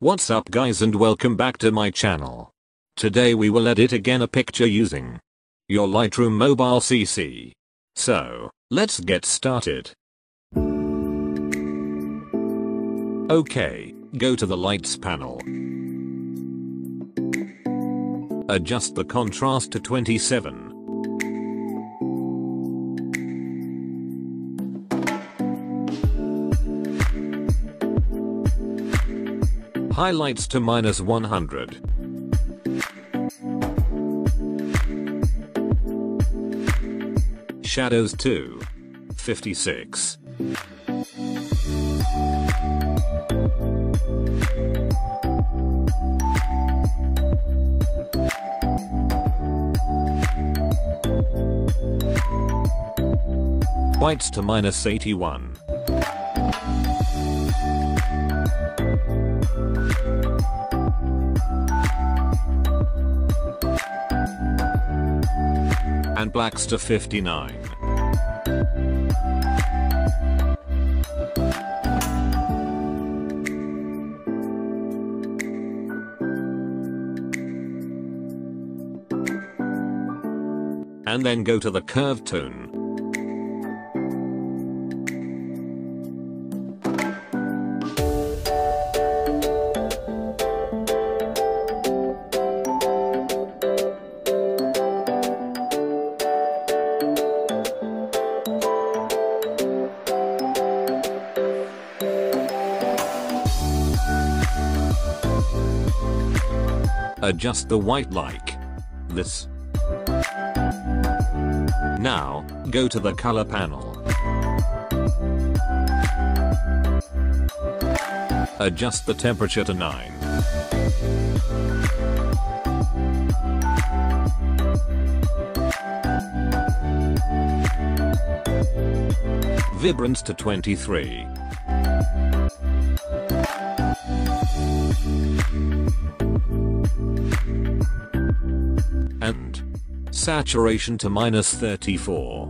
What's up guys and welcome back to my channel. Today we will edit again a picture using your Lightroom mobile CC. So, let's get started. Okay, go to the lights panel. Adjust the contrast to 27. Highlights to minus 100. Shadows to 56. Whites to minus 81. And blacks to 59. And then go to the curve tone. Adjust the white like this. Now, go to the color panel. Adjust the temperature to 9. Vibrance to 23. Saturation to minus 34.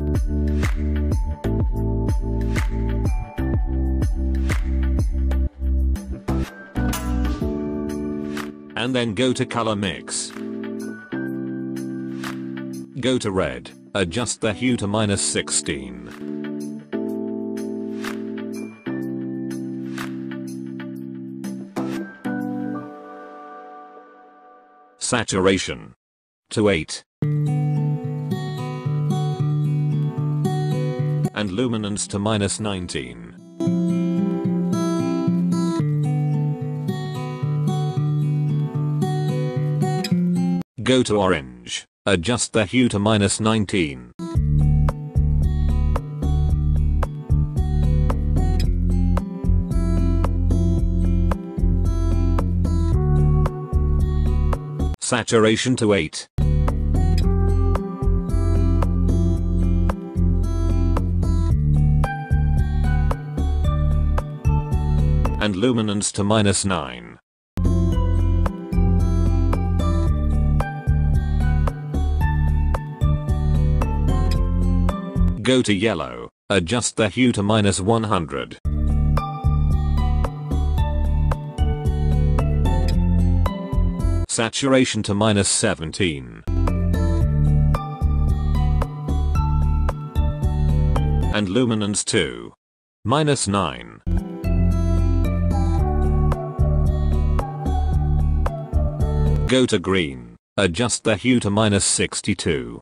And then go to color mix. Go to red, adjust the hue to minus 16. Saturation to 8. And luminance to minus 19. Go to orange, adjust the hue to minus 19. Saturation to 8. And luminance to minus 9. Go to yellow, adjust the hue to minus 100. Saturation to minus 17. And luminance to minus 9. Go to green. Adjust the hue to minus 62.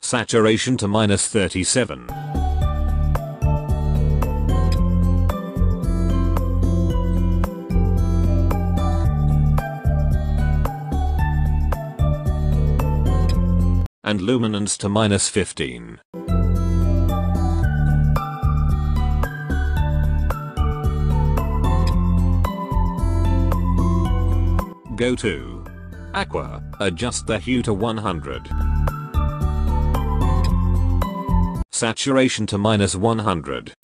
Saturation to minus 37. And luminance to minus 15. Go to Aqua, adjust the hue to 100. Saturation to minus 100.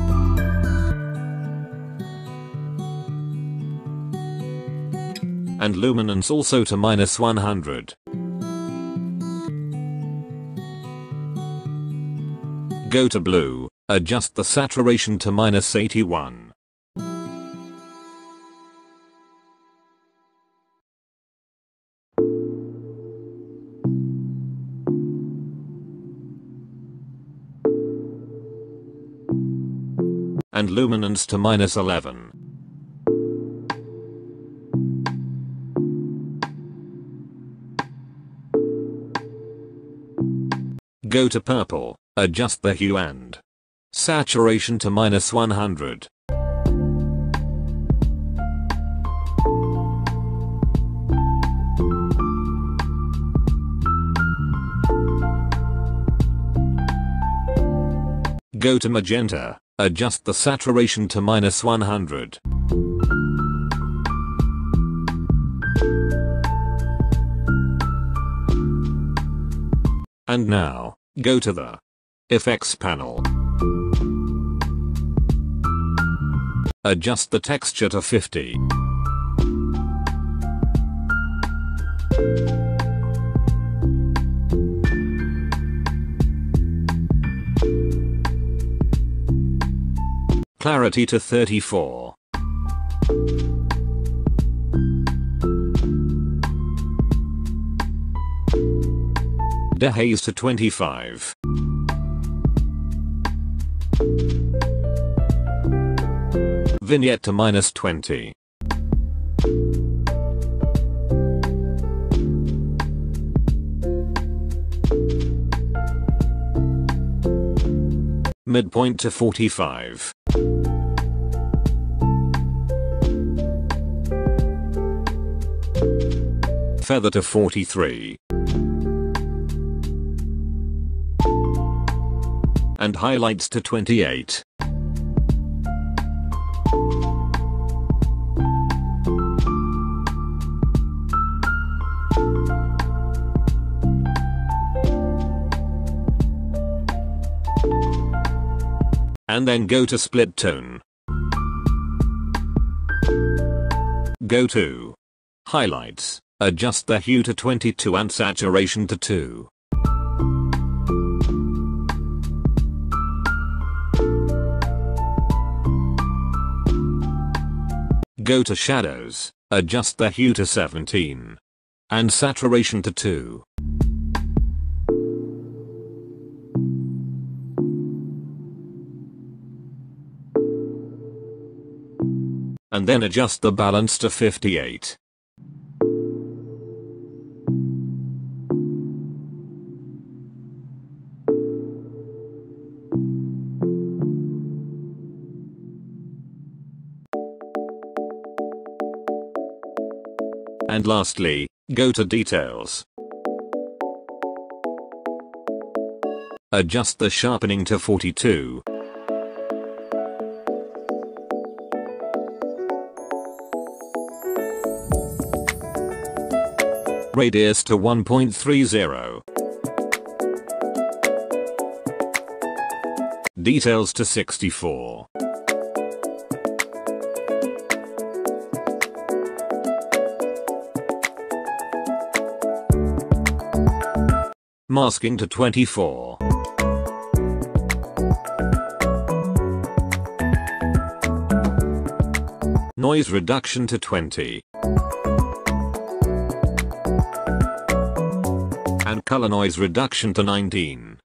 And luminance also to minus 100. Go to blue, adjust the saturation to minus 81. And luminance to minus 11. Go to purple, adjust the hue and saturation to minus 100. Go to magenta, adjust the saturation to minus 100. And now, go to the Effects panel. Adjust the texture to 50. Clarity to 34. Dehaze to 25. Vignette to minus 20. Midpoint to 45. Feather to 43. And highlights to 28. And then go to split tone. Go to highlights, adjust the hue to 22 and saturation to 2. Go to shadows, adjust the hue to 17. And saturation to 2. And then adjust the balance to 58. And lastly, go to details. Adjust the sharpening to 42. Radius to 1.30. Details to 64. Masking to 24. Noise reduction to 20. Color noise reduction to 19.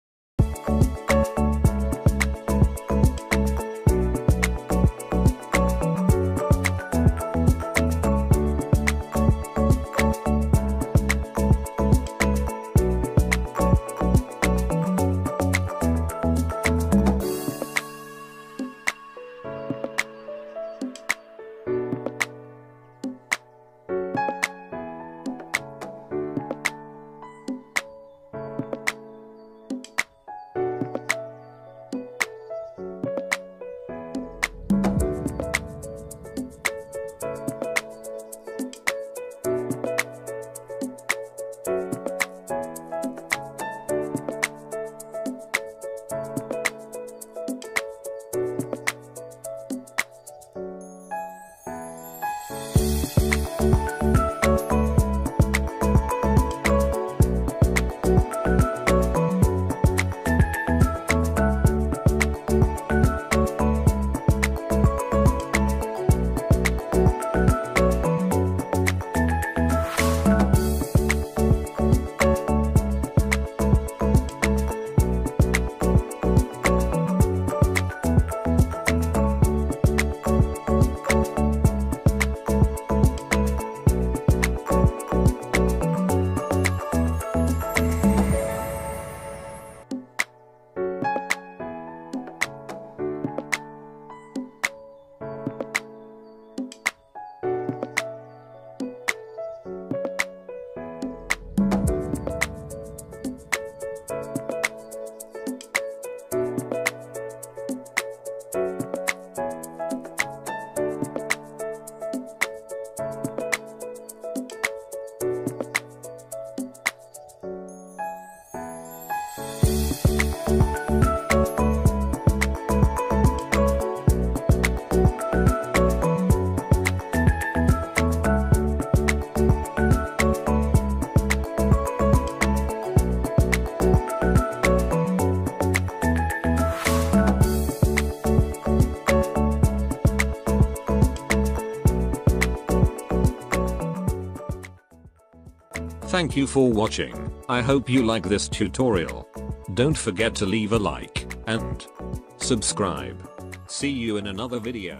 Thank you for watching. I hope you like this tutorial. Don't forget to leave a like and subscribe. See you in another video.